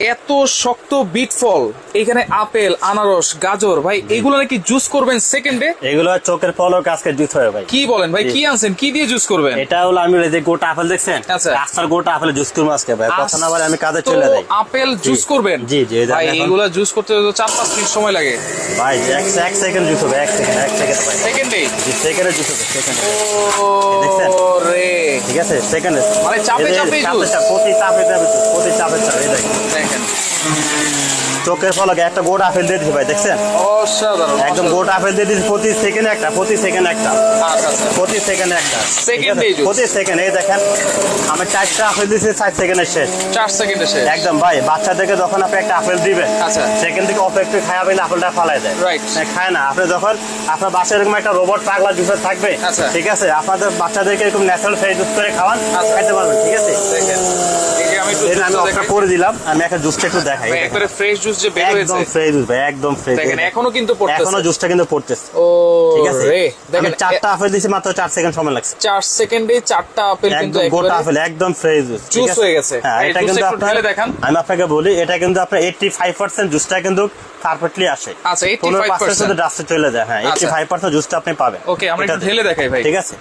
এত শক্ত বিট ফল এখানে আপেল আনারস গাজর ভাই এগুলো নাকি জুস করবেন সেকেন্ডে এগুলো চোখের পলক আজকে জুস হয় ভাই। কি বলেন ভাই কি আনছেন? কি দিয়ে জুস করবেন? এটা হলো আমি যে গোটা আপেল দেখছেন? আচ্ছা। রাস্তার গোটা আপেল জুস করব আজকে ভাই। কথা না বলে আমি কাজে চলে যাই। আপেল জুস করবেন? জি, জি, ভাই এগুলা জুস করতে তো চার পাঁচ মিনিট সময় লাগে। ভাই এক এক সেকেন্ড জুস হবে এক সেকেন্ড এক সেকেন্ড ভাই। সেকেন্ডে জি সেকেন্ডে জুস হবে সেকেন্ডে দেখছেন? রে। ঠিক আছে? সেকেন্ডে মানে চাপে চাপে juice? প্রতি চাপে চাপে juice, প্রতি চাপে চাপে এই Thank you. চোখের পলকে একটা গোটা আপেল দিয়ে দিচ্ছি ভাই দেখছেন একদম। গোটা আপেল দিয়ে দিচ্ছি প্রতি সেকেন্ডে একটা প্রতি সেকেন্ড একটা আচ্ছা আচ্ছা প্রতি সেকেন্ডে একটা? প্রতি সেকেন্ড এই দেখেন আমি চারটা আপেল দিচ্ছি চার সেকেন্ডে শেষ চার সেকেন্ডে শেষ একদম ভাই বাচ্চাদেরকে যখন আপনি একটা আপেল দিবেন আচ্ছা। সেখান থেকে অল্প একটু খায় আপনি আপেলটা ফালাই দেয়. হ্যাঁ, খায় না আপনি যখন আপনার বাসায় এরকম একটা রোবট পাগলা জুসের থাকবে আচ্ছা। ঠিক আছে আপনাদের বাচ্চাদেরকে এরকম ন্যাচারাল ফ্রেশ জুস করে খাওয়ান আচ্ছা। খাইতে পারবেন ঠিক আছে আমি দেখাই। করে দিলাম আমি একটা জুসটা একটু দেখাই ফ্রেশ জুস যে বের হয়েছে? একদম ফ্রেশ জুস ভাই একদম ফ্রেশ দেখেন এখনও কিন্তু পড়তেছে। এখনও জুসটা কিন্তু পড়তেছে। ও ঠিক আছে? দেখেন চারটা আপেল দিয়েছি মাত্র চার সেকেন্ড সময় লাগছে। চার সেকেন্ডে চারটা আপেল কিন্তু একদম গোটা আপেল একদম ফ্রেশ জুস Juice হয়ে গেছে। হ্যাঁ এটা কিন্তু ঢেলে দেখান। আমি আপনাকে বলি এটা কিন্তু আপনার এইটটি ফাইভ পার্সেন্ট জুসটা কিন্তু পারফেক্টলি আসে। আচ্ছা, 85% পনেরো পার্সেন্ট ডাস্টে চলে যায়। হ্যাঁ এইটটি আচ্ছা। ফাইভ পার্সেন্ট জুসটা আপনি পাবেন। ওকে আমরা একটু ঢেলে দেখাই ভাই। ঠিক আছে?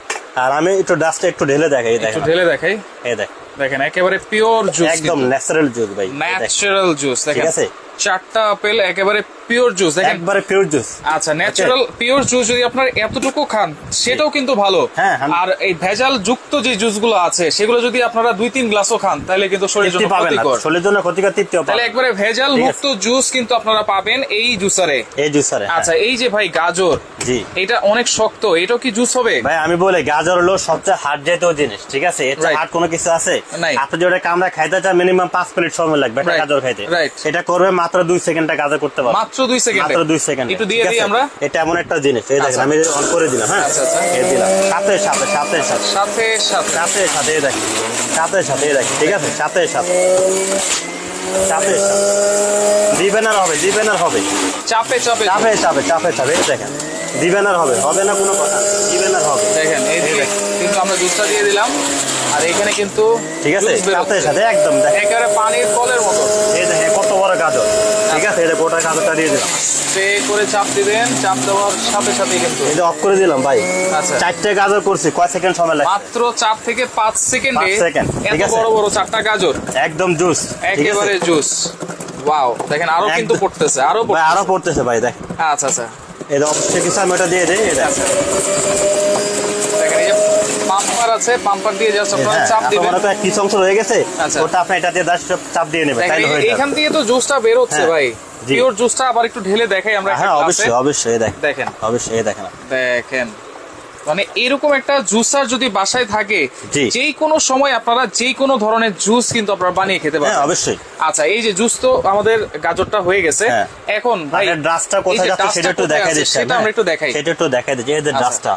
আর আমি একটু ডাস্টে একটু ঢেলে দেখাই একটু ঢেলে দেখাই। এই দেখ। দেখেন একেবারে পিওর জুস একদম ন্যাচারাল জুস ভাই ন্যাচারাল জুস দেখেন। আছে? চারটা আপেল একেবারে পিওর জুস একবারে পিওর জুস আচ্ছা ন্যাচারাল পিওর জুস যদি আপনার এতটুকু খান সেটাও কিন্তু ভালো। হ্যাঁ, হ্যাঁ। আর এই ভেজাল যুক্ত যে জুসগুলো আছে সেগুলো যদি আপনারা দুই তিন গ্লাসও খান তাহলে কিন্তু শরীরের জন্য ক্ষতিকর। শরীরের জন্য ক্ষতিকর তৃপ্তিও তাহলে একবারে ভেজাল মুক্ত জুস কিন্তু আপনারা পাবেন এই জুসারে এই জুসারে আচ্ছা এই যে ভাই গাজর জি। এটা অনেক শক্ত এটাও কি জুস হবে? ভাই আমি বলে গাজর হলো সবচেয়ে হার্ড জাতীয় জিনিস ঠিক আছে? এর হার্ড কোনো কিছু আছে? আপনি যেটা কামড়া খাইতে চান মিনিমাম পাঁচ মিনিট সময় লাগবে গাজর খাইতে. এটা করবে মাত্র দুই সেকেন্ডে গাজর করতে পারবে। মাত্র দুই সেকেন্ড? মাত্র দুই সেকেন্ড। একটু দিয়ে দিই আমরা? এটা এমন একটা জিনিস। এই দেখেন আচ্ছা। আমি অন করে দিলাম হ্যাঁ? আচ্ছা, আচ্ছা। এই দিলাম। সাথে সাথে সাথে সাথে। সাথে সাথে। সাথে সাথে এই দেখেন। সাথে সাথে এই দেখেন। ঠিক আছে? সাথে সাথে। সাথে দিবেন আর হবে দিবেন আর হবে। চাপে চাপে। চাপে চাপে চাপে চাপে। দেখেন। দিবেন আর হবে। হবে না কোনো কথা। দিবেন আর হবে। দেখেন এই কিন্তু আমরা জুসটা দিয়ে দিলাম। আর এখানে কিন্তু ঠিক আছে? সাথে সাথে একদম দেখেন। একেবারে পানির কলের মতো। এই দেখেন কত বড় গাজর। এটা গোটা গাজরটা দিয়ে দিলাম। স্প্রে করে চাপ দিবেন চাপ দেওয়ার সাথে সাথে কিন্তু। এটা অফ করে দিলাম ভাই। আচ্ছা। চারটে গাজর করছি কয় সেকেন্ড সময় লাগে মাত্র চার থেকে পাঁচ সেকেন্ডে ঠিক আছে? বড় বড় চারটা গাজর। একদম জুস একেবারে জুস ওয়াও দেখেন আরও কিন্তু পড়তেছে আরও ভাই আরও পড়তেছে। ভাই দেখ। আচ্ছা আচ্ছা। এটা অবশ্যই কিছু আমি দিয়ে দেই এটা আচ্ছা পাম্পার আছে দিয়ে জাস্ট আপনারা চাপ দিবেন। আপনার কিছু অংশ রয়ে গেছে আচ্ছা। ওটা আপনি এটা দিয়ে দাস চাপ দিয়ে নেবেন হয়ে যাবে। এইখান থেকে তো জুসটা বের হচ্ছে হ্যাঁ, ভাই। পিওর জুসটা আবার একটু ঢেলে দেখাই আমরা হ্যাঁ অবশ্যই অবশ্যই দেখেন। দেখেন। অবশ্যই দেখেন। দেখেন। মানে এরকম একটা জুসার যদি বাসায় থাকে। যেই কোনো সময় আপনারা যেই কোনো ধরনের জুস কিন্তু আপনারা বানিয়ে খেতে হ্যাঁ পারেন অবশ্যই। আচ্ছা এই যে জুস তো আমাদের গাজরটা হয়ে গেছে। হ্যাঁ। এখন ভাই ড্রাসটা কোথায় যাচ্ছে সেটা একটু দেখাই দিচ্ছি সেটা আমরা একটু দেখাই। সেটা একটু দেখাই দিচ্ছি এই যে আচ্ছা। ড্রাসটা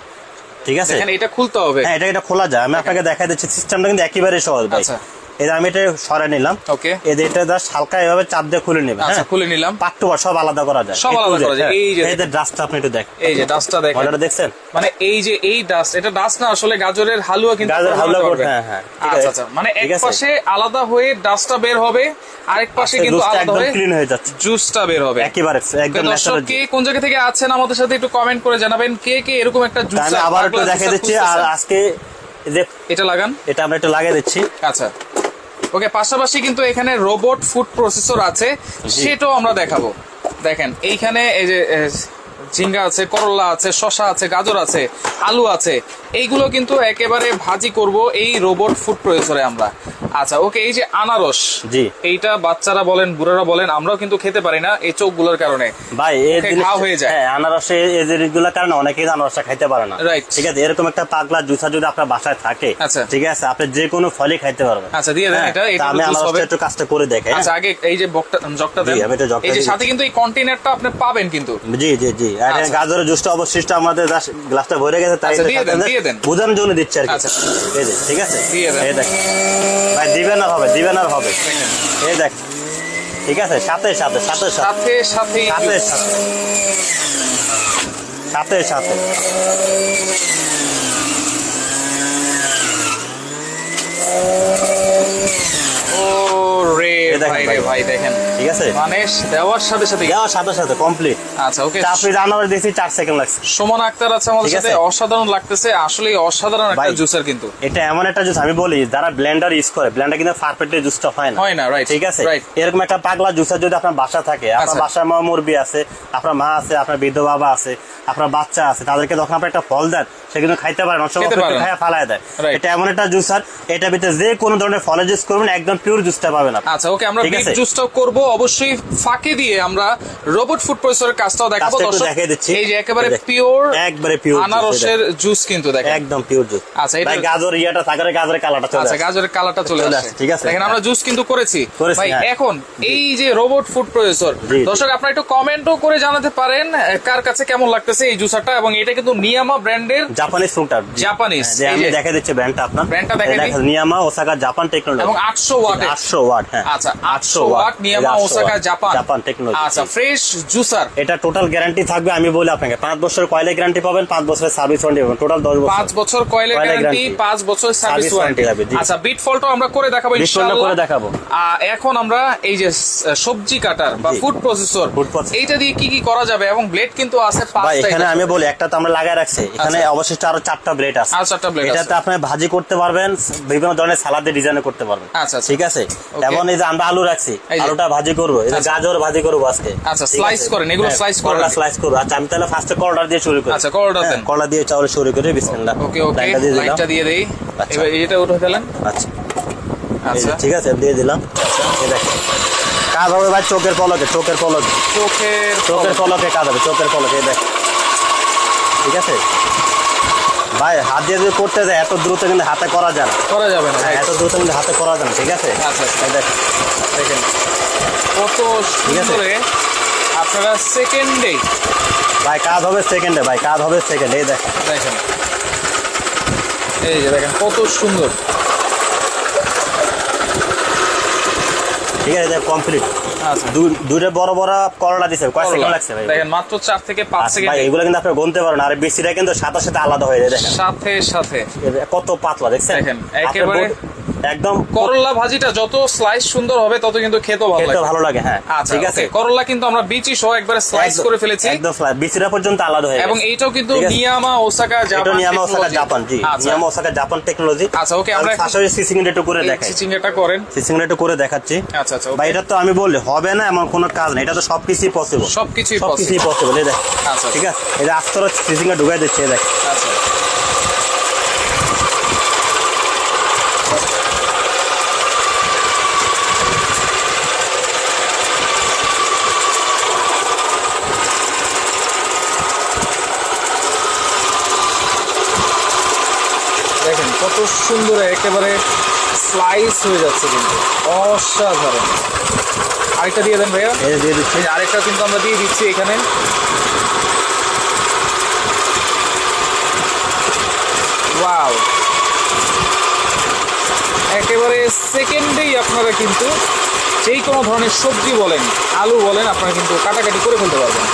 ঠিক আছে? এটা খুলতে হবে। হ্যাঁ এটা এটা খোলা যায়। আমি আপনাকে দেখাই দিচ্ছি। সিস্টেমটা কিন্তু একেবারে সহজ ভাই। আচ্ছা। এটা আমি এটা সরাই নিলাম। ওকে এই এটা জাস্ট হালকা এভাবে চাপ দিয়ে খুলে নেবে আচ্ছা হ্যাঁ? খুলে নিলাম। পার্ট টু সব আলাদা করা যায়। সব আলাদা করা যায়। হ্যাঁ। এই যে যে আপনি একটু দেখ এই যে ডাস্টটা দেখেন। অর্ডারটা দেখছেন? মানে এই যে এই ডাস্ট এটা ডাস্ট না আসলে গাজরের হালুয়া কিন্তু গাজর আপনারা হালুয়া হ্যাঁ, হ্যাঁ, আচ্ছা আচ্ছা মানে এক পাশে আলাদা হয়ে ডাস্টটা বের হবে আরেক পাশে কিন্তু আলাদা হয়ে ক্লিন হয়ে যাচ্ছে। জুসটা বের হবে। একেবারে একদম ন্যাচারাল কে কোন জায়গা থেকে আছেন আমাদের সাথে একটু কমেন্ট করে জানাবেন কে কে এরকম একটা জুস আবার একটু দেখাই দিচ্ছি আর আজকে যে এটা লাগান। এটা আমরা একটু লাগিয়ে দিচ্ছি। আচ্ছা। ওকে পাশাপাশি কিন্তু এখানে রোবট ফুড প্রসেসর আছে সেটাও আমরা দেখাবো। দেখেন এইখানে এই যে ঝিঙ্গা আছে করলা আছে শশা আছে গাজর আছে আলু আছে এইগুলো কিন্তু একেবারে ভাজি করব এই রোবট ফুড প্রসেসরে আমরা আচ্ছা ওকে এই যে আনারস জি। এইটা বাচ্চারা বলেন বুড়ারা বলেন আমরাও কিন্তু খেতে পারি না এই চোখগুলোর কারণে ভাই এই মুখে হয়ে যায়। হ্যাঁ আনারসে এই জিনিসগুলোর কারণে অনেকেই আনারসটা খাইতে পারে না Right. ঠিক আছে এরকম একটা পাগলা জুসা যদি আপনার বাসায় থাকে আচ্ছা। ঠিক আছে আপনি যে কোনো ফলই খাইতে পারবেন আচ্ছা, দিয়ে দেন হ্যাঁ, এটা, এটা আমি আনারসটা একটু কাজটা করে দেখাই হ্যাঁ? আচ্ছা আগে এই যে বকটা জগটা দেন এই যে সাথে কিন্তু এই কন্টেনারটা আপনি পাবেন কিন্তু জি জি জি। গাজরের জুসটা অবশিষ্ট আমাদের গ্লাসটা ভরে গেছে তাই আচ্ছা। বোঝানোর জন্য দিচ্ছি আর কি। আচ্ছা। এই যে ঠিক আছে। এই দেখ ভাই দিবেন আর হবে দিবেন আর হবে। এই দেখ ঠিক আছে? সাথে সাথে সাথে সাথে। সাথে সাথে সাথে সাথে। সাথে ও রে ভাই রে ভাই দেখেন। ঠিক আছে? মানে দেওয়ার সাথে সাথে দেওয়ার সাথে সাথে কমপ্লিট আচ্ছা ওকে আপনি রান্নার দেখছি চার সেকেন্ড লাগছে। সুমন আক্তার আছে আমাদের সাথে অসাধারণ লাগতেছে আসলে অসাধারণ একটা জুসার কিন্তু। এটা এমন একটা জুস আমি বলি যারা ব্লেন্ডার ইউজ করে ব্লেন্ডার কিন্তু পারফেক্টলি জুসটা হয় না। হয় না রাইট ঠিক আছে? এরকম একটা পাগলা জুসার যদি আপনার বাসা থাকে আপনার আচ্ছা। বাসায় মা মুরবি আছে আপনার মা আছে আপনার বৃদ্ধ বাবা আছে আপনার বাচ্চা আছে তাদেরকে যখন আপনি একটা ফল দেন সে কিন্তু খাইতে পারে না অনেক পারে খাইয়া ফালায় দেয়। এটা এমন একটা জুসার এটা ভিতরে যে কোনো ধরনের ফলের জুস করবেন একদম পিওর জুসটা পাবেন আচ্ছা ওকে আমরা বিট। জুসটাও করব অবশ্যই ফাঁকে দিয়ে আমরা রোবট ফুড প্রসেসরের কাজটাও দেখাবো দর্শক এই যে একেবারে। পিওর একবারে pure আনারসের জুস কিন্তু দেখেন একদম পিওর জুস আচ্ছা, এটা- গাজর ইয়াটা থাকার গাজরের কালারটা চলে আচ্ছা গাজরের কালারটা চলে আসে ঠিক আছে। দেখেন আমরা জুস কিন্তু করেছি ভাই হ্যাঁ। এখন এই যে রোবট ফুড প্রসেসর। দর্শক আপনারা একটু কমেন্টও করে জানাতে পারেন কার কাছে কেমন লাগতেছে এই জুসারটা এবং এটা কিন্তু নিয়ামা ব্র্যান্ডের জাপানিজ ফ্রুটার জাপানিজ, যে আমি দেখা দিচ্ছি ব্র্যান্ডটা আপনার ব্র্যান্ডটা দিই। নিয়ামা ওসাকা জাপান টেকনোলজি এবং 800 ওয়াটের। আটশো ওয়াট হ্যাঁ আচ্ছা 800 watt নিয়ামা Osaka Japan Japan technology আচ্ছা ফ্রেশ জুসার এটা টোটাল গ্যারান্টি থাকবে আমি বলি আপনাকে পাঁচ বছর কয়লা গ্যারান্টি পাবেন পাঁচ বছরের সার্ভিস ওয়ারেন্টি পাবেন টোটাল দশ বছর। পাঁচ বছর কয়েলের কয়েলের গ্যারান্টি guarantee। বছর সার্ভিস ওয়ারেন্টি warranty হবে, জি। আচ্ছা বিট ফলটাও আমরা করে দেখাবো ইনশাআল্লাহ। করে দেখাবো। এখন আমরা এই যে সবজি কাটার বা ফুড প্রসেসর এইটা দিয়ে কি কি করা যাবে এবং ব্লেড কিন্তু আছে পাঁচটা এখানে আমি বলি একটা তো আমরা লাগাই রাখছি এখানে আচ্ছা। অবশিষ্ট আরও চারটা ব্লেড আছে। আর চারটা blade এটাতে আপনি ভাজি করতে পারবেন বিভিন্ন ধরনের সালাদ দিয়ে ডিজাইন করতে পারবেন। আচ্ছা, আচ্ছা। ঠিক আছে? এমন এই যে আমরা আলু রাখছি আলুটা ভাজি করব এই যে আচ্ছা। গাজর ভাজি করব আজকে। আচ্ছা, slice করেন, এগুলো slice করেন। স্লাইস করব। আচ্ছা আমি তাহলে ফার্স্টে করলা দিয়ে শুরু করি। আচ্ছা, হ্যাঁ, দেন। করলা দিয়ে চাউল শুরু করি বিসমিল্লাহ। ওকে ওকে দিয়ে লাইটটা দিয়ে দেই। আচ্ছা। এবার এটা উঠে দিলেন আচ্ছা। আচ্ছা। ঠিক আছে দিয়ে দিলাম। এই দেখেন। কাজ হবে ভাই চোখের পলকে চোখের পলকে। চোখের চোখের পলকে। কাজ হবে চোখের পলকে এই দেখ ঠিক আছে? ভাই হাত দিয়ে যদি করতে যায় এত দ্রুত কিন্তু হাতে করা যায় না। করা যাবে না হ্যাঁ, এত দ্রুত কিন্তু হাতে করা যায় না ঠিক আছে? আচ্ছা, আচ্ছা। দেখেন। কত। সুন্দরে আপনারা সেকেন্ডে ভাই কাজ হবে সেকেন্ডে ভাই কাজ হবে সেকেন্ডে এই দেখ দেখেন। এই যে দেখেন কত সুন্দর। ঠিক আছে কমপ্লিট আচ্ছা। দুইটা বড় বড় করলা দিছে কয় সেকেন্ড লাগছে ভাই। দেখেন মাত্র থেকে আচ্ছা, ভাই এগুলো কিন্তু আপনি গুনতে পারেন আর বেশিটা কিন্তু সাথে সাথে আলাদা হয়ে যায় দেখেন। সাথে সাথে। কত পাতলা দেখছেন? দেখেন, একেবারে বোট- একদম করলা ভাজিটা যত স্লাইস সুন্দর হবে তত কিন্তু খেতেও ভালো লাগে। ভালো লাগে হ্যাঁ আচ্ছা ঠিক আছে। করলা কিন্তু আমরা বিচি সহ একবারে স্লাইস করে ফেলেছি। একদম flat। বিচিরা পর্যন্ত আলাদা হয়ে এবং। এইটাও কিন্তু নিয়ামা ওসাকা এটা জাপান নিয়ামা ওসাকা জাপান জি আচ্ছা। নিয়ামা ওসাকা জাপান টেকনোলজি আচ্ছা, okay, আমরা একটু- শাশুড়ি সিসিং একটু করে দেখাই। চিচিংটা করেন। সিসিং একটু করে দেখাচ্ছি। আচ্ছা আচ্ছা ভাই এটা তো আমি বললি হবে না এমন কোনো কাজ না এটা তো সবকিছুই পসিবল সবকিছুই সবকিছুই পসিবল এই দেখ। আচ্ছা। ঠিক আছে? এই যে আস্তর সিসিং এ ঢুকাই দিচ্ছে এই দেখ। আচ্ছা দেখেন কত সুন্দর একেবারে স্লাইস হয়ে যাচ্ছে কিন্তু। অসাধারণ। আরেকটা দিয়ে দেন ভাইয়া। দিয়ে দিচ্ছি। আরেকটা কিন্তু আমরা দিয়ে দিচ্ছি এখানে। ওয়াও একেবারে সেকেন্ডেই আপনারা কিন্তু যেই কোনো ধরনের সবজি বলেন আলু বলেন আপনারা কিন্তু কাটাকাটি করে ফেলতে পারবেন।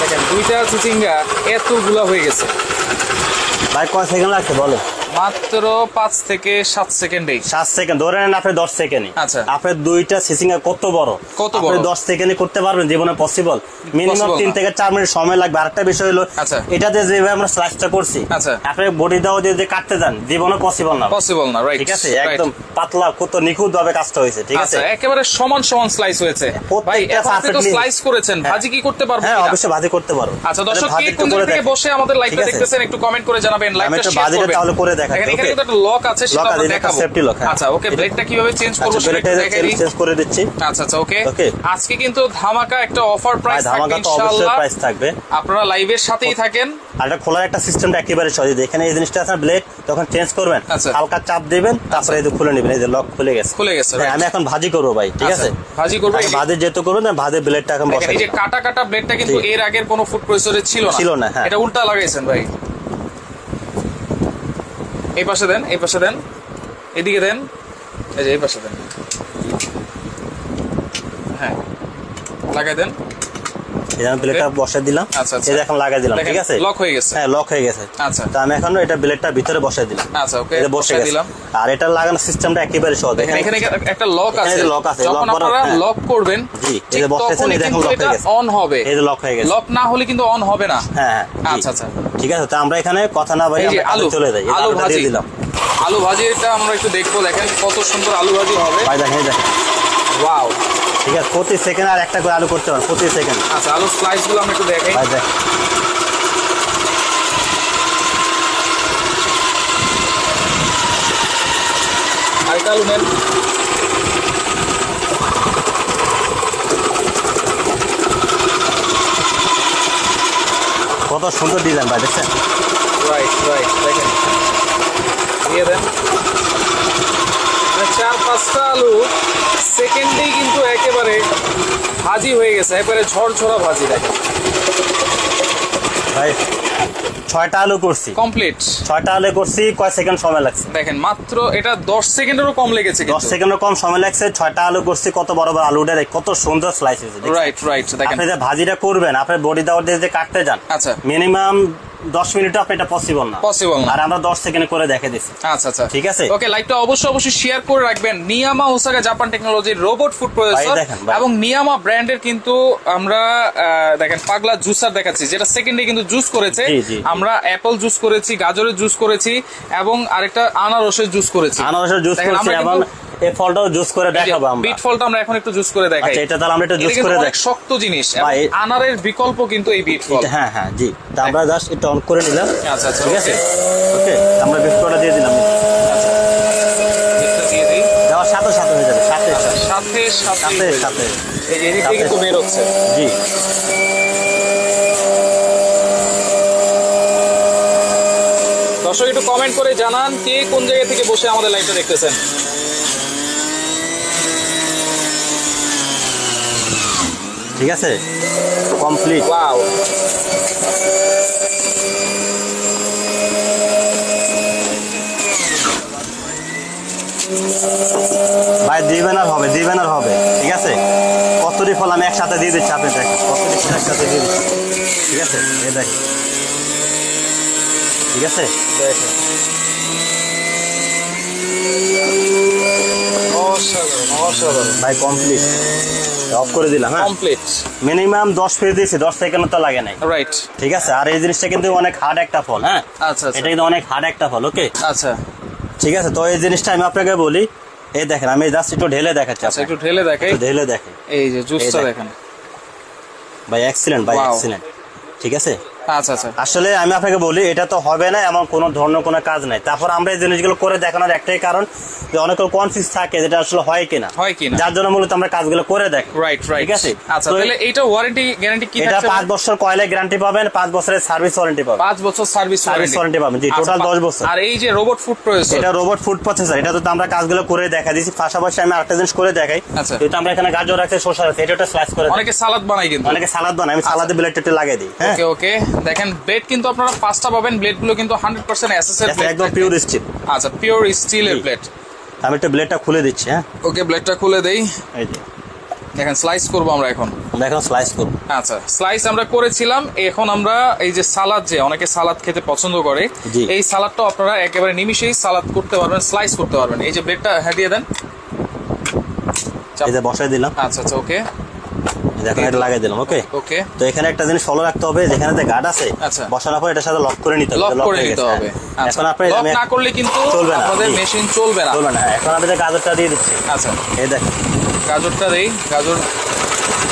দেখেন দুইটা চিচিঙ্গা এতগুলা হয়ে গেছে। ভাই কয় সেকেন্ড লাগছে? বলো। মাত্র পাঁচ থেকে সাত সেকেন্ডেই। সাত সেকেন্ড। ধরে নেন আপনি দশ সেকেন্ডে আচ্ছা। আপনার দুইটা সিসিং এ কত বড়? কত আপনি বড়? দশ সেকেন্ডে করতে পারবেন জীবনে পসিবল মিনিমাম তিন থেকে চার মিনিট সময় লাগবে। আরেকটা বিষয় হলো আচ্ছা। এটাতে যেভাবে আমরা স্লাইসটা করছি আচ্ছা। আপনি বডি দাও যে কাটতে যান জীবনে পসিবল না। পসিবল না রাইট ঠিক আছে? একদম পাতলা কত নিখুঁত ভাবে কাজটা হয়েছে ঠিক আছে? আচ্ছা একেবারে সমান সমান স্লাইস হয়েছে। ভাই আপনি তো স্লাইস করেছেন হ্যাঁ। ভাজি কি করতে পারব হ্যাঁ অবশ্যই ভাজি করতে পারো। আচ্ছা দর্শক কে কোন থেকে বসে আমাদের লাইভটা দেখতেছেন একটু কমেন্ট করে জানাবেন লাইভটা শেয়ার করবেন। তাহলে করে দেখাচ্ছি, দেখেন, এখানে কিন্তু একটা লক আছে সেটা আমরা দেখাবো। safety lock, হ্যাঁ। আচ্ছা ওকে ব্লেডটা কীভাবে চেঞ্জ করব আচ্ছা সেটা দেখাই চেঞ্জ করে দিচ্ছি। আচ্ছা আচ্ছা ওকে আজকে কিন্তু ধামাকা একটা অফার প্রাইস থাকবে ধামাকা তো অবশ্যই ইনশাআল্লাহ। প্রাইস থাকবে। আপনারা লাইভের সাথেই থাকেন। আর এটা খোলার একটা সিস্টেমটা একেবারে সহজ। এখানে এই জিনিসটা আছে ব্লেড তখন চেঞ্জ করবেন। হালকা চাপ দিবেন তারপরে এই যে খুলে নেবেন এই যে লক খুলে গেছে। খুলে গেছে, হ্যাঁ, আমি এখন ভাজি করব ভাই ঠিক আছে? ভাজি করব, ভাজি যেহেতু করব না ভাজে ব্লেডটা এখন বসাই এই যে কাটা কাটা ব্লেডটা কিন্তু এর আগের কোনো ফুড প্রসেসরে ছিল না। ছিল না, হ্যাঁ। এটা উল্টা লাগাইছেন ভাই। এই পাশে দেন এই পাশে দেন। এদিকে দেন। এই যে এই পাশে দেন। হ্যাঁ। লাগাই দেন। এই ব্লেডটা বসে দিলাম। আচ্ছা, আচ্ছা। এখন লাগাই দিলাম ঠিক আছে? lock হয়ে গেছে। হ্যাঁ লক হয়ে গেছে। আচ্ছা। তো আমি এখন এটা ব্লেডটা ভিতরে বসে দিলাম। আচ্ছা ওকে বসে দিলাম। আর এটা লাগানোর সিস্টেমটা একেবারে সহজ। দেখেন এখানে একটা লক আছে। যে আছে, যখন আপনারা। লক করবেন জি, এই যে হয়ে গেছে। অন হবে। এই যে লক হয়ে গেছে। লক না হলে কিন্তু অন হবে না। হ্যাঁ হ্যাঁ আচ্ছা, আচ্ছা। ঠিক আছে তো আমরা এখানে কথা না এই আলু চলে যাই। আলু ভাজি। দিলাম। আলু ভাজিটা আমরা একটু দেখব দেখেন কত সুন্দর আলু ভাজি হবে। ভাই দেখেন দেখেন। ওয়াও। ঠিক আছে প্রতি সেকেন্ড আর একটা করে আলু করতে পারেন প্রতি সেকেন্ড। আচ্ছা আলু স্লাইসগুলো আমরা একটু দেখাই ভাই দেখ। আরেকটা আলু নেন। কত সুন্দর ডিজাইন ভাই দেখছেন? রাইট রাইট দেখেন। দিয়ে দেন। মানে চার পাঁচটা আলু সেকেন্ডেই কিন্তু একেবারে ভাজি হয়ে গেছে। একেবারে ঝরঝরা ভাজি দেখেন। ভাই ছয়টা আলু করছি। কমপ্লিট ছয়টা আলু করছি কয় সেকেন্ড সময় লাগছে? দেখেন মাত্র এটা দশ সেকেন্ডেরও কম লেগেছে দশ সেকেন্ডের কম সময় লাগছে ছয়টা আলু করছি কত বড় বড় আলু দেখ কত সুন্দর স্লাইস হয়েছে? রাইট রাইট দেখেন। আপনি যে ভাজিটা করবেন আপনি বডি দাওয়ার দিয়ে যে কাটতে যান আচ্ছা। মিনিমাম দশ মিনিটও আপনি এটা পসিবল না। পসিবল না। আর আমরা দশ সেকেন্ড করে দেখে আচ্ছা আচ্ছা। ঠিক আছে? ওকে লাইকটা অবশ্যই অবশ্যই শেয়ার করে রাখবেন। নিয়ামা ওসাকা জাপান টেকনোলজির রোবট ফুড প্রসেসর এবং নিয়ামা ব্র্যান্ডের কিন্তু আমরা দেখেন পাগলা জুসার দেখাচ্ছি যেটা সেকেন্ডে কিন্তু জুস করেছে। আমরা অ্যাপল জুস করেছি গাজরের জুস করেছি এবং আরেকটা আনারসের জুস করেছি। আনারসের জুস করছি এবং এই ফলটাও জুস করে দেখাবো আমরা। বিট ফলটা আমরা এখন একটু জুস করে দেখাই। আচ্ছা এটা তাহলে আমরা এটা জুস করে দেখ শক্ত জিনিস আনারের বিকল্প কিন্তু এই বিট ফল। হ্যাঁ হ্যাঁ জি। তা আমরা জাস্ট এটা অন করে নিলাম। আচ্ছা আচ্ছা ঠিক আছে? ওকে আমরা বিস্কুটটা দিয়ে দিলাম। আচ্ছা। দিয়ে দিই। দেওয়ার সাথে সাথে হয়ে যাবে সাথে আচ্ছা সাথে। সাথে সাথে এই যে এদিক থেকে কিন্তু বের হচ্ছে জি। দর্শক একটু কমেন্ট করে জানান কে কোন জায়গা থেকে বসে আমাদের লাইভটা দেখতেছেন। ঠিক আছে? কমপ্লিট ওয়াও ভাই দিবেন ব্যানার হবে দিবেন ব্যানার হবে ঠিক আছে? কতটি ফল আমি একসাথে দিয়ে দিচ্ছি আপনি দেখেন কতটি ফল একসাথে দিয়ে দিচ্ছি ঠিক আছে? এই দেখ ঠিক আছে? দেখেন। ভাই কমপ্লিট অফ করে দিলাম হ্যাঁ? কমপ্লিট মিনিমাম দশ পেজ দিয়েছি দশ সেকেন্ড তো লাগে নাই। রাইট ঠিক আছে? আর এই জিনিসটা কিন্তু অনেক হার্ড একটা ফল হ্যাঁ? আচ্ছা আচ্ছা। এটা কিন্তু অনেক হার্ড একটা ফল ওকে আচ্ছা। ঠিক আছে? তো এই জিনিসটা আমি আপনাকে বলি এই দেখেন আমি জাস্ট একটু ঢেলে দেখাচ্ছি আচ্ছা একটু ঢেলে দেখাই। ঢেলে দেখেন এই যে জুসটা দেখেন। ভাই এক্সিলেন্ট ভাই এক্সিলেন্ট ঠিক আছে? আচ্ছা আচ্ছা। আসলে আমি আপনাকে বলি এটা তো হবে না এমন কোনো ধরনের কোনো কাজ নাই। তারপর আমরা এই জিনিসগুলো করে দেখানোর একটাই কারণ যে অনেক কনফিউজ থাকে যেটা আসলে হয় কিনা। হয় কিনা। যার জন্য মূলত আমরা কাজগুলো করে দেখ। রাইট রাইট ঠিক আছে? আচ্ছা তাহলে এইটা ওয়ারেন্টি গ্যারান্টি কি এটা থাকছে পাঁচ বছর কয়লা গ্যারান্টি পাবেন? পাঁচ বছরের সার্ভিস ওয়ারেন্টি পাবেন। পাঁচ বছর সার্ভিস warranty পাবেন, জি, total 10 বছর। আর এই যে রোবট ফুড প্রসেসর এটা রোবট ফুড প্রসেসর এটা তো আমরা কাজগুলো করে দেখা দিয়েছি। পাশাপাশি আমি আরেকটা জিনিস করে দেখাই। আচ্ছা। যেহেতু আমরা এখানে গাজর আছে শসা আছে এটা স্লাইস করে অনেকে সালাদ বানাই কিন্তু। অনেকে সালাদ বানায়। আমি সালাদে ব্লেডটা লাগিয়ে দিই হ্যাঁ? ওকে ওকে দেখেন ব্লেড কিন্তু আপনারা পাঁচটা পাবেন ব্লেডগুলো কিন্তু হান্ড্রেড পার্সেন্ট এসএসএর এটা একদম পিওর স্টিল আচ্ছা পিওর স্টিলের। ব্লেড আমি একটা ব্লেডটা খুলে দিচ্ছি হ্যাঁ? ওকে ব্লেডটা খুলে দেই। এই যে। দেখেন স্লাইস করব আমরা এখন। এখন স্লাইস করব। আচ্ছা স্লাইস আমরা করেছিলাম এখন আমরা এই যে সালাদ যে অনেকে সালাদ খেতে পছন্দ করে এই সালাদটা আপনারা একেবারে নিমিশেই সালাদ করতে পারবেন স্লাইস করতে পারবেন। এই যে ব্লেডটা হ্যাঁ দিয়ে দেন। বসাই দিলাম। আচ্ছা আচ্ছা ওকে এই এটা লাগিয়ে দিলাম ওকে ওকে তো এখানে একটা জিনিস ফলো রাখতে হবে যেখানে যে গার্ড আছে আচ্ছা। বসানোর পর এটার সাথে লক করে নিতে হবে লক করে নিতে হবে। হ্যাঁ। আচ্ছা। এখন আপনি লক না করলে কিন্তু চলবে না, আপনাদের মেশিন চলবে না। চলবে না। এখন আমি যে গাজরটা দিয়ে দিচ্ছি। আচ্ছা। এই দেখেন। গাজরটা দেই গাজর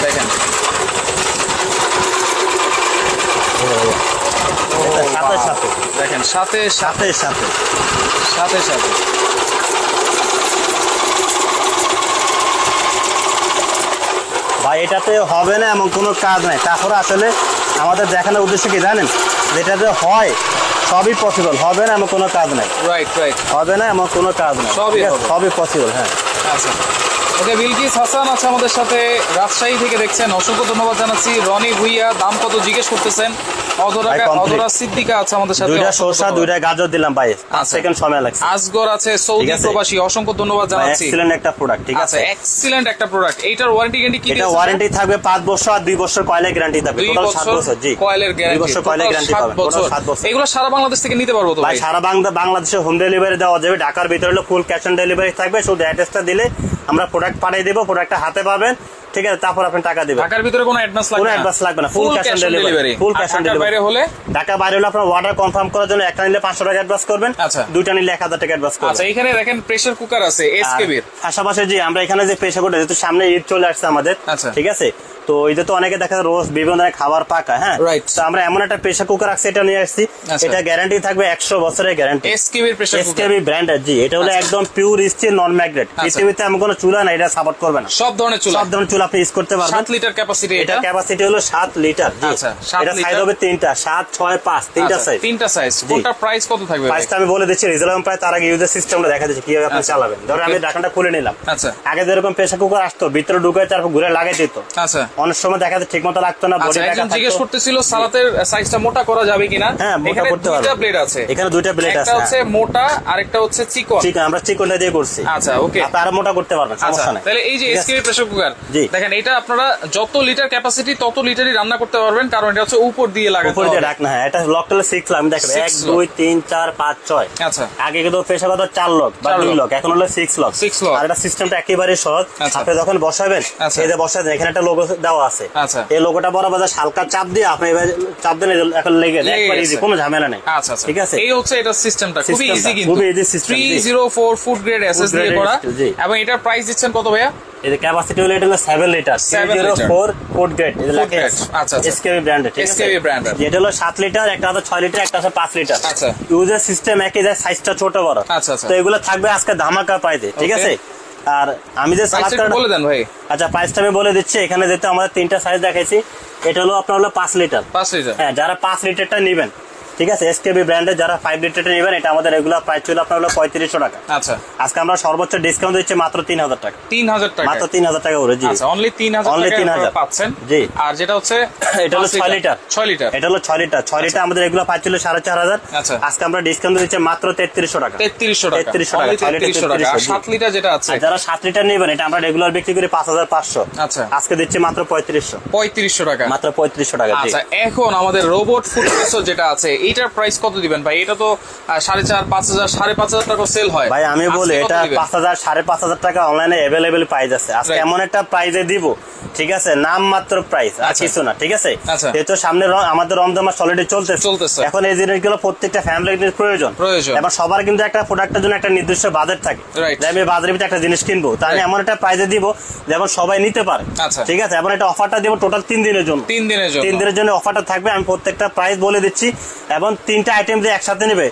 দেখেন। সাথে সাথে। দেখেন সাথে। সাথে সাথে। সাথে সাথে সাথে ভাই এটাতে হবে না এমন কোনো কাজ নাই। তারপরে আসলে আমাদের দেখানোর উদ্দেশ্য কি জানেন? যেটাতে হয় সবই পসিবল হবে না এমন কোনো কাজ নাই। রাইট রাইট হবে না এমন কোনো কাজ নাই। সবই পসিবল হ্যাঁ। আচ্ছা। ওকে বিলকিস হাসান আছে আমাদের সাথে। রাজশাহী থেকে দেখছেন। অসংখ্য ধন্যবাদ জানাচ্ছি। রনি ভুইয়া দাম কত জিজ্ঞেস করতেছেন। অধরা অধরা সিদ্দিকা আছে আমাদের সাথে। দুইটা সরষা দুইটা গাজর দিলাম ভাই। আচ্ছা। সেকেন্ড সময় লাগছে। আসগর আছে সৌদি প্রবাসী। অসংখ্য ধন্যবাদ জানাচ্ছি। এক্সিলেন্ট একটা প্রোডাক্ট ঠিক আচ্ছা আছে। এক্সিলেন্ট একটা প্রোডাক্ট এইটার ওয়ারেন্টি গ্যারান্টি কি এটা ওয়ারেন্টি থাকবে পাঁচ বছর আর দুই বছর কয়লের গ্যারান্টি থাকবে। টোটাল বছর জি। কয়েলের গ্যারান্টি বছর কয়লের গ্যারান্টি পাবেন। টোটাল সাত বছর। এগুলো সারা বাংলাদেশ থেকে নিতে পারব তো ভাই সারা বাংলা বাংলাদেশে হোম ডেলিভারি দেওয়া যাবে। ঢাকার ভিতরে হলে ফুল ক্যাশ অন ডেলিভারি থাকবে। শুধু অ্যাড্রেসটা দিলে আমরা প্রোডাক্ট পাঠিয়ে দেবো প্রোডাক্টটা হাতে পাবেন। ঠিক আছে তারপর আপনি টাকা দিবেন। ঢাকার ভিতরে কোনো অ্যাডভান্স লাগবে কোনো না। অ্যাডভান্স লাগবে না full cash on delivery full cash on delivery বাইরে হলে? ঢাকা বাইরে হলে আপনার অর্ডার কনফার্ম করার জন্য একটা নিলে পাঁচশো টাকা অ্যাডভান্স করবেন আচ্ছা। দুইটা নিলে এক হাজার টাকা অ্যাডভান্স করবেন। আচ্ছা এখানে দেখেন প্রেসার কুকার আছে এসকেবির আর পাশাপাশি জি আমরা এখানে যে পেশা করতে যেহেতু সামনে ঈদ চলে আসছে আমাদের আচ্ছা। ঠিক আছে? তো ঈদে তো অনেকে দেখা যায় রোজ বিভিন্ন ধরনের খাবার পাকা হ্যাঁ. তো আমরা এমন একটা প্রেসার কুকার আছে এটা নিয়ে আসছি। আচ্ছা। এটা গ্যারান্টি থাকবে একশো বছরের গ্যারান্টি এসকেবির প্রেসার কুকার এসকেবি ব্র্যান্ডের জি এটা হলো আচ্ছা। একদম পিওর স্টিল নন ম্যাগনেট। পৃথিবীতে এমন কোনো চুলা না এটা সাপোর্ট করবে না। সব ধরনের চুলা। সব ধরনের চুলা আপনি ইউজ করতে পারবেন। সাত লিটার ক্যাপাসিটি এটা ক্যাপাসিটি হলো সাত লিটার জি। আচ্ছা, এটা সাইজ হবে তিনটা সাত ছয় পাঁচ তিনটা আচ্ছা, সাইজ তিনটা সাইজ কোনটা প্রাইস কত থাকবে ভাই? প্রাইসটা আমি বলে দিচ্ছি রিজনেবল প্রাইস তার আগে ইউজার সিস্টেমটা দেখা দিচ্ছি কীভাবে আপনি আচ্ছা। চালাবেন। ধরো আমি ঢাকনাটা খুলে নিলাম। আচ্ছা। আগে যেরকম প্রেসার কুকার আসতো ভিতরে ঢুকে তারপর ঘুরে লাগাই দিত। আচ্ছা। অনেক সময় দেখা যায় ঠিক মতো লাগতো না বডি আচ্ছা একজন জিজ্ঞেস করতেছিল সালাতের সাইজটা মোটা করা যাবে কিনা? হ্যাঁ মোটা করতে দুইটা পারবে ব্লেড আছে। এখানে দুইটা ব্লেড আছে একটা হচ্ছে মোটা আরেকটা হচ্ছে চিকন। ঠিক আমরা চিকনটা দিয়ে করছি। আচ্ছা ওকে আরও মোটা করতে পারবেন আচ্ছা সমস্যা নেই। তাহলে এই যে এসকেবি প্রেসার কুকার। দেখেন এটা আপনারা যত লিটার ক্যাপাসিটি তত লিটারই রান্না করতে পারবেন কারণ এটা হচ্ছে উপর দিয়ে লাগাতে উপরে দিয়ে হবে। রাখ না হ্যাঁ এটা লক হলো সিক্স আমি দেখাবো Six এক lock। দুই তিন চার পাঁচ ছয়। আচ্ছা। আগে কিন্তু কত চার লক বা চার দুই লক এখন হলো সিক্স লক Six lock। আর এটা সিস্টেমটা একেবারে সহজ। আচ্ছা। আপনি যখন বসাবেন আচ্ছা। এই যে বসাবেন এখানে একটা লোগো দেওয়া আছে। আচ্ছা। এই লোগোটা বরাবর হালকা চাপ দিয়ে আপনি এবার চাপ দেন এখন লেগে যায় একবার ইজি কোনো ঝামেলা নেই। আচ্ছা আচ্ছা। ঠিক আছে? এই হচ্ছে এটা সিস্টেমটা খুবই ইজি কিন্তু খুবই easy system, জি। 304 ফুড গ্রেড এসএস দিয়ে করা। এবং এটার প্রাইস দিচ্ছেন কত ভাইয়া? যে ক্যাপাসিটি হলো এটা হলো seven litre Seven zero liter। Four food grade যে লেখা আচ্ছা, আচ্ছা। এসকেবি ব্র্যান্ডের ঠিক আছে? Brand এর। যেটা হলো সাত লিটার একটা হচ্ছে ছয় লিটার একটা হচ্ছে পাঁচ লিটার আচ্ছা। ইউজার সিস্টেম একই যায় সাইজটা ছোট বড়। আচ্ছা, আচ্ছা। তো এগুলো থাকবে আজকে ধামাকা পাইতে ঠিক আছে? আর আমি যে সালাদটা বলে দেন ভাই। আচ্ছা প্রাইসটা আমি বলে দিচ্ছি। এখানে যেহেতু আমাদের তিনটা সাইজ দেখাইছি এটা হলো আপনার হলো পাঁচ লিটার 5 লিটার হ্যাঁ যারা পাঁচ লিটারটা নেবেন ঠিক আছে এসকেবি ব্র্যান্ডের যারা ফাইভ লিটারটা নেবেন এটা আমাদের রেগুলার প্রাইস ছিল আপনার হলো পঁয়ত্রিশশো টাকা। আচ্ছা। আজকে আমরা সর্বোচ্চ ডিসকাউন্ট দিচ্ছি মাত্র তিন হাজার টাকা। 3000 টাকা। মাত্র তিন হাজার টাকা করে জি। আচ্ছা অনলি 3000 Only টাকা 3000 আপনারা পাচ্ছেন। জি। আর যেটা হচ্ছে এটা হলো ছয় লিটার 6 লিটার এটা হলো ছয় লিটার ছয় লিটার আমাদের এগুলো পাচ্ছিল সাড়ে চার হাজার। আচ্ছা। আজকে আমরা ডিসকাউন্ট দিচ্ছি মাত্র তেত্রিশশো টাকা। 3300 টাকা। 3300 টাকা, ছয় 3300 টাকা। আর 3300 7 লিটার যেটা আছে। যারা সাত লিটার নেবেন এটা আমরা রেগুলার বিক্রি করি পাঁচ হাজার পাঁচশো। আচ্ছা। আজকে দিচ্ছি মাত্র পঁয়ত্রিশশো। 3500 টাকা। মাত্র পঁয়ত্রিশশো টাকা আচ্ছা এখন আমাদের রোবট ফুড যেটা আছে এইটার প্রাইস কত দিবেন? ভাই এটা তো সাড়ে চার পাঁচ হাজার সাড়ে পাঁচ হাজার টাকা সেল হয়। ভাই আমি বলি এটা? পাঁচ হাজার সাড়ে পাঁচ হাজার টাকা অনলাইনে অ্যাভেলেবেল প্রাইস আছে। আজকে এমন একটা প্রাইজে দিব ঠিক আছে? নাম মাত্র প্রাইস আর আচ্ছা। কিছু না ঠিক আছে? আচ্ছা। যেহেতু সামনে আমাদের রমজান মাস অলরেডি চলতেছে। চলতেছে। এখন এই জিনিসগুলো প্রত্যেকটা ফ্যামিলির প্রয়োজন। প্রয়োজন। এবার সবার কিন্তু একটা প্রোডাক্টের জন্য একটা নির্দিষ্ট বাজেট থাকে. আমি বাজারের ভিতরে একটা জিনিস কিনবো তা আমি এমন একটা প্রাইজে দিব যেমন সবাই নিতে পারে। আচ্ছা। ঠিক আছে? এমন একটা অফারটা দিব টোটাল তিন দিনের জন্য। তিন দিনের জন্য। তিন দিনের জন্য অফারটা থাকবে আমি প্রত্যেকটা প্রাইস বলে দিচ্ছি। এবং তিনটা আইটেম যদি একসাথে নেবে।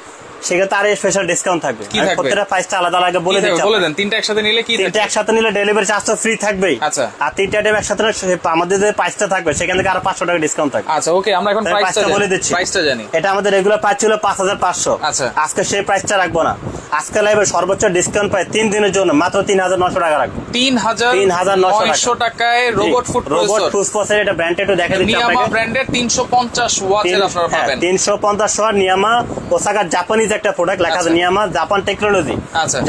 সেক্ষেত্রে তার স্পেশাল ডিসকাউন্ট থাকবে? প্রত্যেকটা প্রাইসটা আলাদা আলাদা বলে দিচ্ছি বলে দেন তিনটা একসাথে নিলে কি তিনটা একসাথে নিলে ডেলিভারি চার্জ তো ফ্রি থাকবেই। আচ্ছা। আর তিনটা আইটেম একসাথে নিলে আমাদের যে প্রাইসটা থাকবে সেখান থেকে আরও পাঁচশো টাকা ডিসকাউন্ট থাকবে। আচ্ছা ওকে আমরা এখন প্রাইসটা বলে দিচ্ছি। প্রাইসটা জানি। এটা আমাদের রেগুলার প্রাইস ছিল পাঁচ হাজার পাঁচশো। আচ্ছা। আজকে সেই প্রাইসটা রাখব না। আজকে লাইভে সর্বোচ্চ ডিসকাউন্ট পাই তিন দিনের জন্য মাত্র তিন হাজার নশো টাকা রাখব। তিন হাজার তিন হাজার নশো নয়শো টাকায় রোবট ফুড রোবট প্রসেসর এটা ব্র্যান্ড একটু দেখা দিচ্ছি নিয়ামা ব্র্যান্ডের তিনশো পঞ্চাশ ওয়াচের আপনারা হ্যাঁ, পাবেন। তিনশো পঞ্চাশ নিয়ামা ওসাকার জাপানিজ একটা প্রোডাক্ট লেখা আছে। Niyama Japan technology.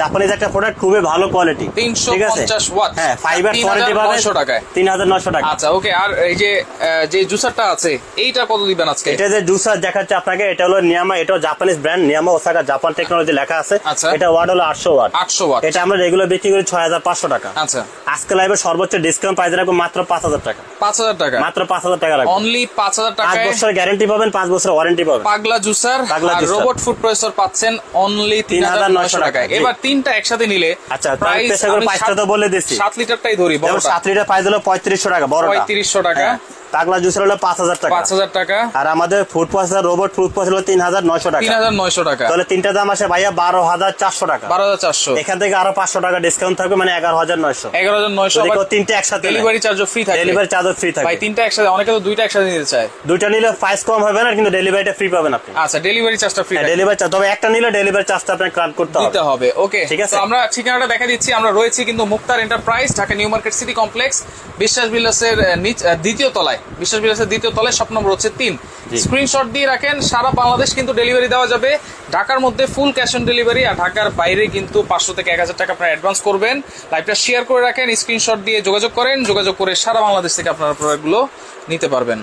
জাপানিজ একটা প্রোডাক্ট খুবই ভালো কোয়ালিটি 350 ওয়াট। হ্যাঁ ফাইবার কোয়ালিটি পাবেন নয়শো টাকায়। তিন হাজার নশো টাকা। আচ্ছা ওকে আর এই যে যে জুসারটা আছে এইটা কত দিবেন আজকে? এটা যে জুসার দেখাচ্ছে আপনাকে এটা হলো নিয়ামা এটাও Japanese brand নিয়ামা Osaka Japan technology লেখা আছে। আচ্ছা। এটা ওয়ার্ড হলো আটশো ওয়াট আটশো ওয়াট এটা আমরা রেগুলার বিক্রি করি ছয় হাজার পাঁচশো টাকা। আচ্ছা। আজকে লাইভে সর্বোচ্চ ডিসকাউন্ট প্রাইস রাখব মাত্র পাঁচ হাজার টাকা। পাঁচ হাজার টাকা? মাত্র পাঁচ হাজার টাকা রাখব। অনলি পাঁচ হাজার পাঁচ টাকায় বছর গ্যারেন্টি পাবেন পাঁচ বছর ওয়ারেন্টি পাবেন। পাগলা জুসার পাগলা রোবট ফুড প্রসেসর পাচ্ছেন অনলি তিন হাজার নয়শো 3,900 টাকায় এবার তিনটা একসাথে নিলে আচ্ছা, প্রাইস সাত- তো বলে দিচ্ছি। সাত লিটারটাই ধরি সাত লিটার প্রাইস হলো পঁয়ত্রিশশো টাকা বড় পঁয়ত্রিশশো টাকা। পাগলা জুসের হলো পাঁচ হাজার টাকা। পাঁচ হাজার টাকা। আর আমাদের food processor robot food processor হলো তিন হাজার নয়শো টাকা। তিন হাজার নয়শো টাকা। তাহলে তিনটা দাম আসে ভাইয়া বারো হাজার চারশো টাকা। বারো হাজার চারশো। এখান থেকে আরও পাঁচশো টাকা ডিসকাউন্ট থাকবে মানে এগারো হাজার নয়শো। এগারো হাজার নয়শো তিনটে একসাথে ডেলিভারি চার্জও ফ্রি থাকে ডেলিভারি চার্জও ফ্রি ভাই থাকবে। তিনটা একসাথে অনেকে তো দুইটা একসাথে নিতে চায়। দুইটা নিলে প্রাইস কম হবে না কিন্তু ডেলিভারিটা ফ্রি পাবেন আপনি। আচ্ছা ডেলিভারি চার্জটা ফ্রি ডেলিভারি চার্জ তবে একটা নিলে ডেলিভারি চার্জটা আপনাকে কাট করতে হবে। দিতে হবে ওকে ঠিক আছে। আমরা ঠিকানাটা দেখা দিচ্ছি আমরা রয়েছি কিন্তু Muktar enterprise Dhaka New Market city complex বিশ্বাস আহ, দ্বিতীয় তলায়। বিশ্বাস বিলাসের দ্বিতীয় তলে সব নম্বর হচ্ছে তিন। স্ক্রিনশট দিয়ে রাখেন সারা বাংলাদেশ কিন্তু ডেলিভারি দেওয়া যাবে। ঢাকার মধ্যে ফুল ক্যাশ অন ডেলিভারি আর ঢাকার বাইরে কিন্তু পাঁচশো থেকে এক হাজার টাকা আপনার অ্যাডভান্স করবেন। লাইভটা শেয়ার করে রাখেন স্ক্রিনশট দিয়ে যোগাযোগ করেন যোগাযোগ করে সারা বাংলাদেশ থেকে আপনার প্রোডাক্টগুলো নিতে পারবেন।